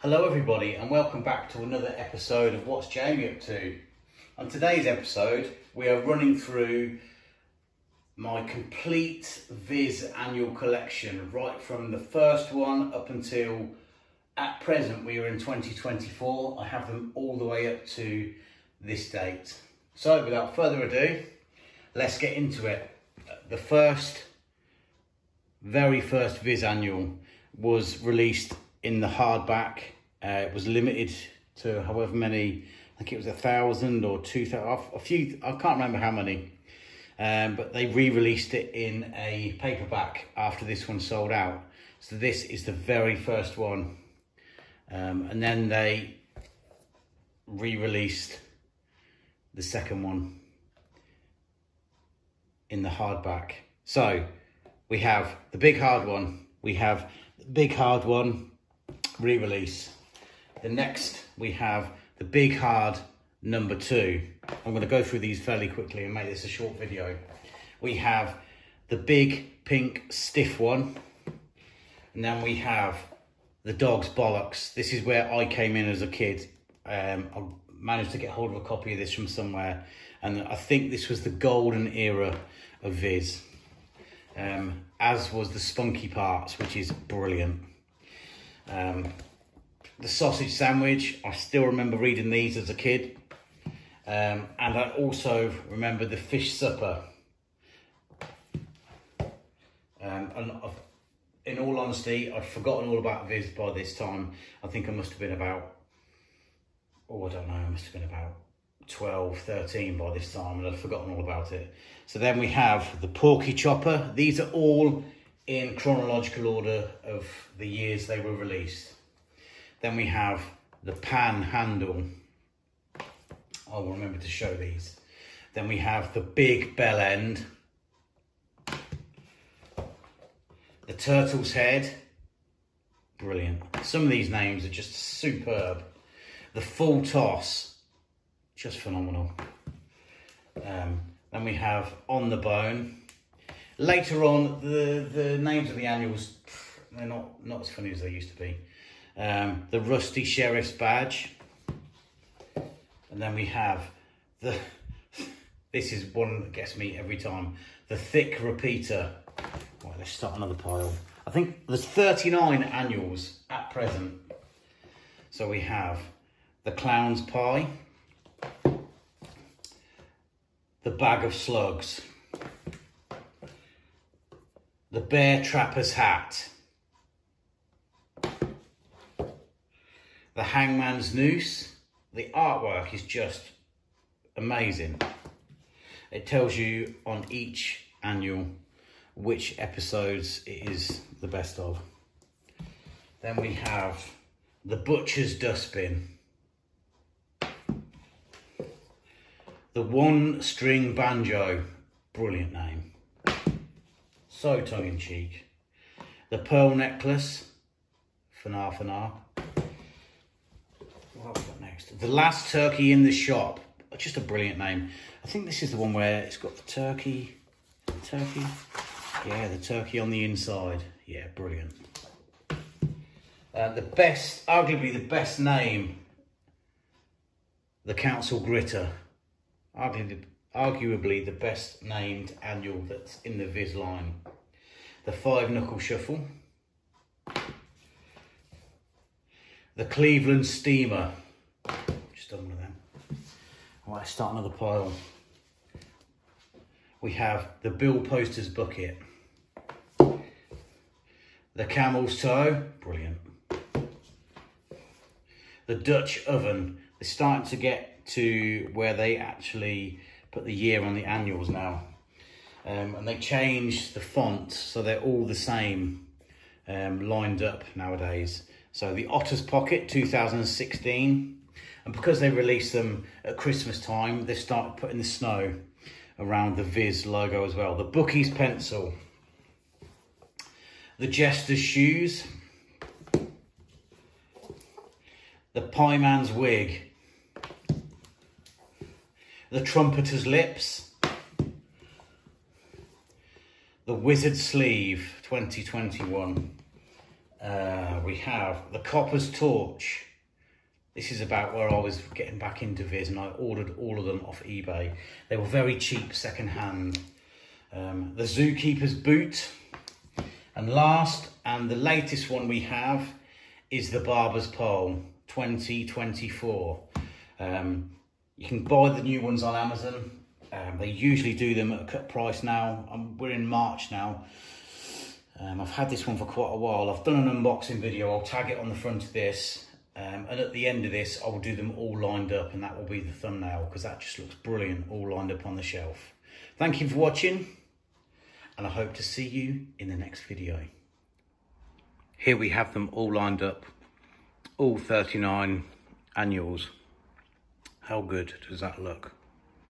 Hello everybody and welcome back to another episode of What's Jamie Up To. On today's episode we are running through my complete Viz annual collection right from the first one up until at present we are in 2024. I have them all the way up to this date. So without further ado let's get into it. The first very first Viz annual was released in the hardback. Uh, it was limited to however many, I think it was a thousand or two thousand, a few, I can't remember how many. Um, but they re-released it in a paperback after this one sold out. So this is the very first one. Um, and then they re-released the second one in the hardback. So we have the big hard one. We have the big hard one re-release. The next we have the big hard number two. I'm going to go through these fairly quickly and make this a short video. We have the big pink stiff one. And then we have the dog's bollocks. This is where I came in as a kid. Um, I managed to get hold of a copy of this from somewhere. And I think this was the golden era of Viz. Um, as was the spunky parts, which is brilliant. Um, the sausage sandwich, I still remember reading these as a kid. Um, and I also remember the fish supper. Um, and I've, in all honesty, I've forgotten all about Viz by this time. I think I must have been about, oh, I don't know, I must have been about 12, 13 by this time, and I've forgotten all about it. So then we have the Porky Chopper. These are all in chronological order of the years they were released. Then we have the Pan Handle. I will remember to show these. Then we have the Big Bell End. The Turtle's Head. Brilliant. Some of these names are just superb. The Full Toss just phenomenal. Um, then we have On the Bone. Later on, the, the names of the annuals, they're not, not as funny as they used to be. Um, the Rusty Sheriff's Badge. And then we have the, this is one that gets me every time, the Thick Repeater. Right, let's start another pile. I think there's 39 annuals at present. So we have the Clown's Pie the bag of slugs, the bear trapper's hat, the hangman's noose. The artwork is just amazing. It tells you on each annual which episodes it is the best of. Then we have the butcher's dustbin. The One String Banjo, brilliant name. So tongue-in-cheek. The Pearl Necklace, Fanar Fanar. What have we got next? The Last Turkey in the Shop, just a brilliant name. I think this is the one where it's got the turkey, turkey, yeah, the turkey on the inside. Yeah, brilliant. Uh, the best, arguably the best name, the Council Gritter arguably, arguably the best named annual that's in the Viz line. The Five Knuckle Shuffle. The Cleveland Steamer. Just done one of them. Right, let's start another pile. We have the Bill Posters Bucket. The Camel's Toe, brilliant. The Dutch Oven. They're starting to get to where they actually put the year on the annuals now. Um, and they changed the font so they're all the same um, lined up nowadays. So the Otter's Pocket 2016, and because they released them at Christmas time, they start putting the snow around the Viz logo as well. The Bookie's Pencil, the Jester's Shoes, the Pie Man's Wig, the Trumpeter's Lips, The Wizard Sleeve 2021, Uh, we have the Copper's Torch. This is about where I was getting back into Viz and I ordered all of them off eBay. They were very cheap second hand. Um, the Zookeeper's Boot. And last and the latest one we have is the Barber's Pole 2024. Um, you can buy the new ones on Amazon. Um, they usually do them at a cut price now. We're in March now. Um, I've had this one for quite a while. I've done an unboxing video. I'll tag it on the front of this. Um, and at the end of this, I will do them all lined up and that will be the thumbnail because that just looks brilliant all lined up on the shelf. Thank you for watching and I hope to see you in the next video. Here we have them all lined up, all 39 annuals. How good does that look?